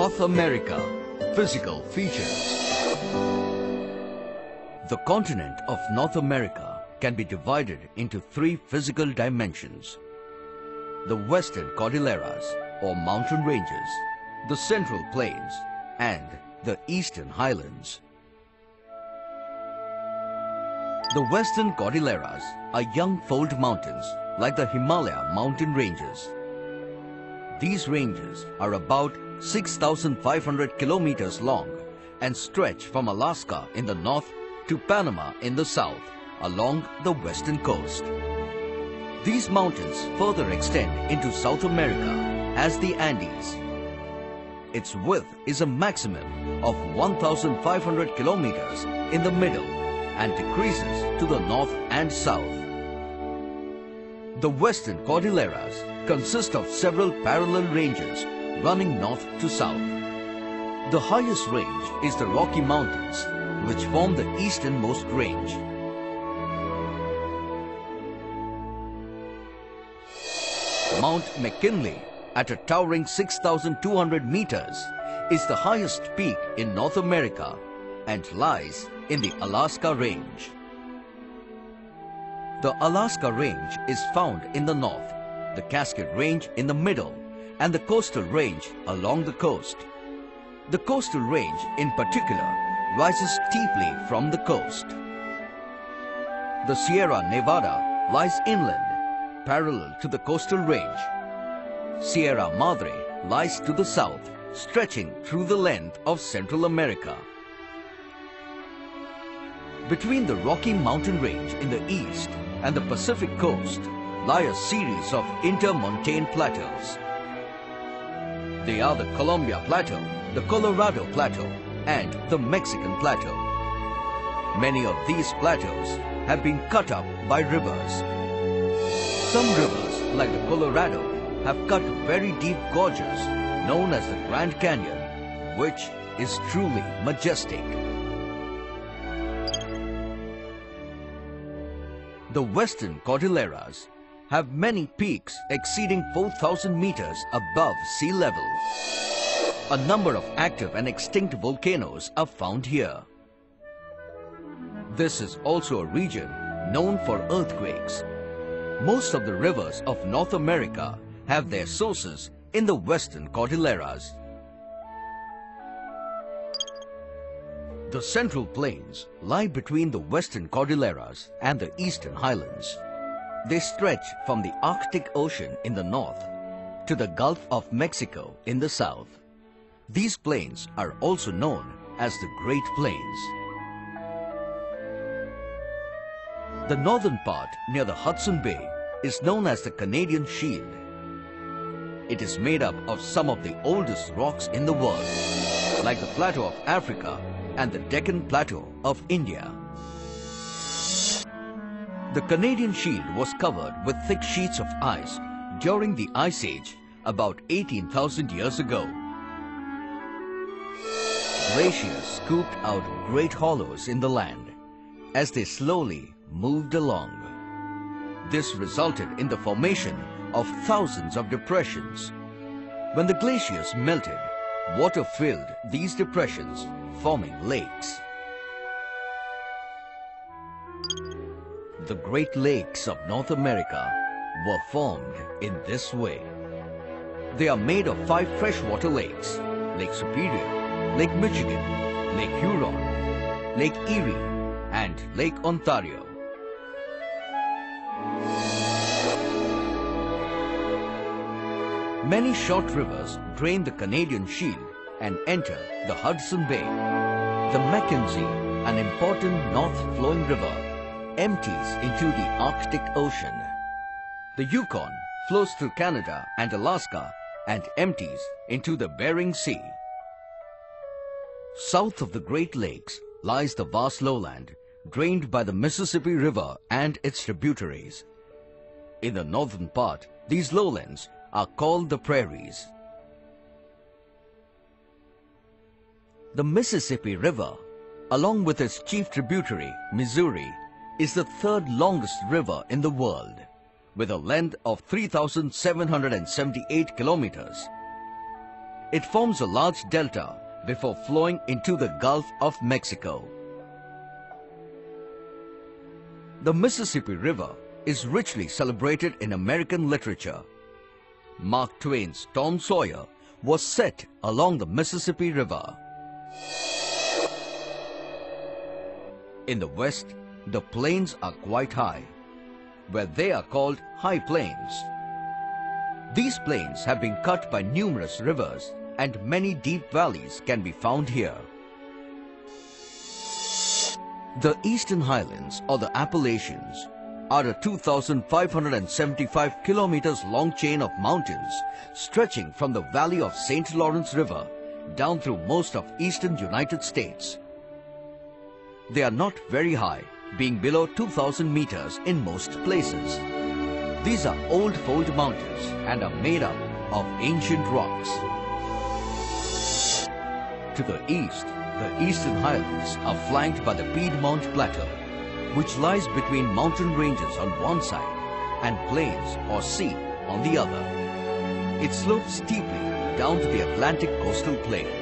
North America Physical Features The continent of North America can be divided into three physical dimensions. The Western Cordilleras or mountain ranges, the Central Plains and the Eastern Highlands. The Western Cordilleras are young fold mountains like the Himalaya mountain ranges. These ranges are about 6,500 kilometers long and stretch from Alaska in the north to Panama in the south along the western coast. These mountains further extend into South America as the Andes. Its width is a maximum of 1,500 kilometers in the middle and decreases to the north and south. The western Cordilleras consist of several parallel ranges running north to south. The highest range is the Rocky Mountains, which form the easternmost range. Mount McKinley, at a towering 6,200 meters, is the highest peak in North America and lies in the Alaska Range. The Alaska Range is found in the north, the Cascade Range in the middle, and the Coastal Range along the coast. The Coastal Range in particular rises steeply from the coast. The Sierra Nevada lies inland, parallel to the coastal range. Sierra Madre lies to the south, stretching through the length of Central America. Between the Rocky Mountain Range in the east and the Pacific coast lie a series of intermontane plateaus. They are the Columbia Plateau, the Colorado Plateau, and the Mexican Plateau. Many of these plateaus have been cut up by rivers. Some rivers, like the Colorado, have cut very deep gorges known as the Grand Canyon, which is truly majestic. The western Cordilleras have many peaks exceeding 4,000 meters above sea level. A number of active and extinct volcanoes are found here. This is also a region known for earthquakes. Most of the rivers of North America have their sources in the western Cordilleras. The Central Plains lie between the western Cordilleras and the eastern highlands. They stretch from the Arctic Ocean in the north to the Gulf of Mexico in the south. These plains are also known as the Great Plains. The northern part near the Hudson Bay is known as the Canadian Shield. It is made up of some of the oldest rocks in the world, like the Plateau of Africa and the Deccan Plateau of India. The Canadian Shield was covered with thick sheets of ice during the Ice Age about 18,000 years ago. Glaciers scooped out great hollows in the land as they slowly moved along. This resulted in the formation of thousands of depressions. When the glaciers melted, water filled these depressions, forming lakes. The Great Lakes of North America were formed in this way. They are made of five freshwater lakes, Lake Superior, Lake Michigan, Lake Huron, Lake Erie, and Lake Ontario. Many short rivers drain the Canadian Shield and enter the Hudson Bay. The Mackenzie, an important north-flowing river, empties into the Arctic Ocean. The Yukon flows through Canada and Alaska and empties into the Bering Sea. South of the Great Lakes lies the vast lowland drained by the Mississippi River and its tributaries. In the northern part, these lowlands are called the prairies. The Mississippi River, along with its chief tributary, Missouri, is the third longest river in the world, with a length of 3,778 kilometers. It forms a large delta before flowing into the Gulf of Mexico. The Mississippi River is richly celebrated in American literature. Mark Twain's Tom Sawyer was set along the Mississippi River. In the west, the plains are quite high, where they are called high plains. These plains have been cut by numerous rivers and many deep valleys can be found here. The Eastern Highlands or the Appalachians are a 2,575 kilometers long chain of mountains stretching from the valley of St. Lawrence River down through most of eastern United States. They are not very high, being below 2,000 meters in most places. These are old fold mountains and are made up of ancient rocks. To the east, the eastern highlands are flanked by the Piedmont Plateau, which lies between mountain ranges on one side and plains or sea on the other. It slopes steeply down to the Atlantic coastal plain.